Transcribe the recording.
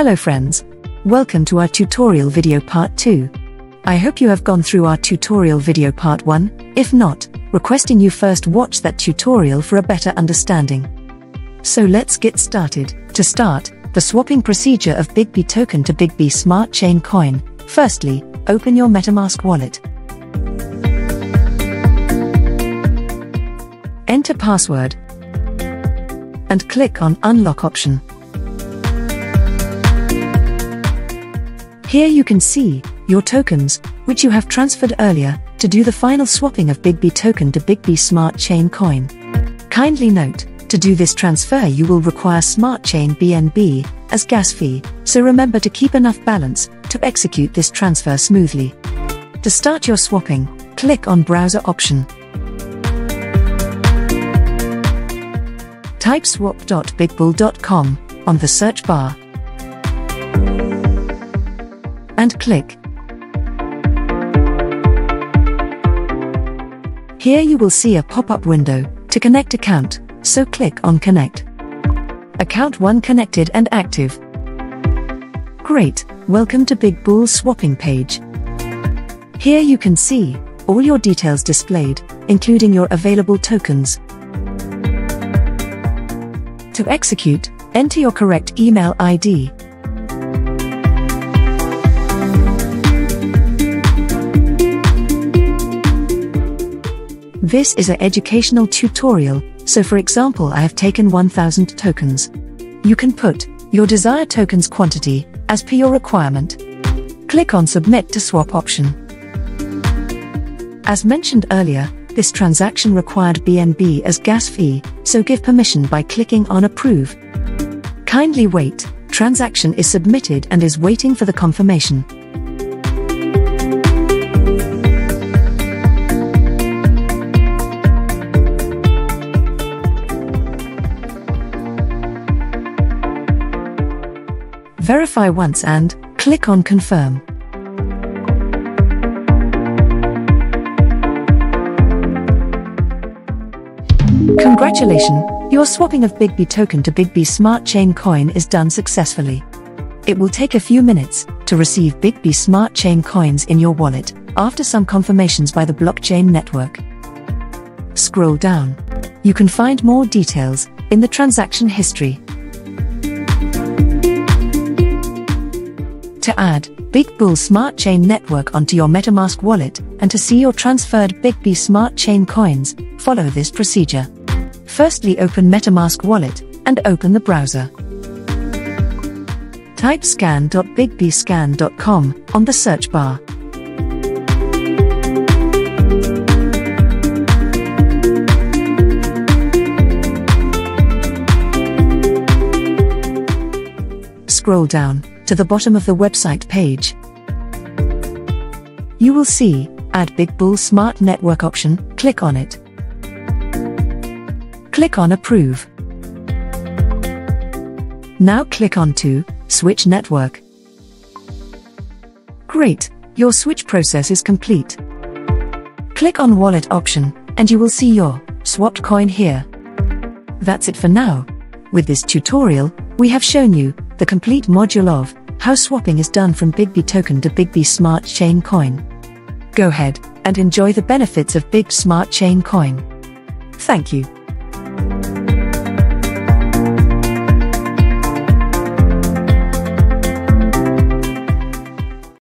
Hello friends. Welcome to our tutorial video part 2. I hope you have gone through our tutorial video part 1, if not, requesting you first watch that tutorial for a better understanding. So let's get started. To start, the swapping procedure of BigB token to BigB Smart Chain Coin. Firstly, open your MetaMask wallet. Enter password and click on Unlock option. Here you can see your tokens, which you have transferred earlier, to do the final swapping of BigB token to BigB Smart Chain Coin. Kindly note, to do this transfer you will require Smart Chain BNB as gas fee, so remember to keep enough balance to execute this transfer smoothly. To start your swapping, click on Browser option. Type swap.bighbull.com on the search bar and click. Here you will see a pop-up window to connect account, so click on connect. Account 1 connected and active. Great, welcome to Big Bull swapping page. Here you can see all your details displayed, including your available tokens. To execute, enter your correct email ID. This is an educational tutorial, so for example I have taken 1000 tokens. You can put your desired tokens quantity as per your requirement. Click on Submit to Swap option. As mentioned earlier, this transaction required BNB as gas fee, so give permission by clicking on Approve. Kindly wait, transaction is submitted and is waiting for the confirmation. Verify once and click on Confirm. Congratulations, your swapping of BigB token to BigB Smart Chain Coin is done successfully. It will take a few minutes to receive BigB Smart Chain coins in your wallet after some confirmations by the blockchain network. Scroll down. You can find more details in the transaction history. To add Big Bull Smart Chain Network onto your MetaMask wallet and to see your transferred BigB Smart Chain coins, follow this procedure. Firstly open MetaMask wallet and open the browser. Type scan.bigbscan.com on the search bar. Scroll down to the bottom of the website page. You will see Add Big Bull Smart Network option, click on it. Click on Approve. Now click on to Switch Network. Great, your switch process is complete. Click on Wallet option, and you will see your swapped coin here. That's it for now. With this tutorial, we have shown you the complete module of how swapping is done from BigB token to BigB Smart Chain Coin. Go ahead and enjoy the benefits of Big Smart Chain Coin. Thank you.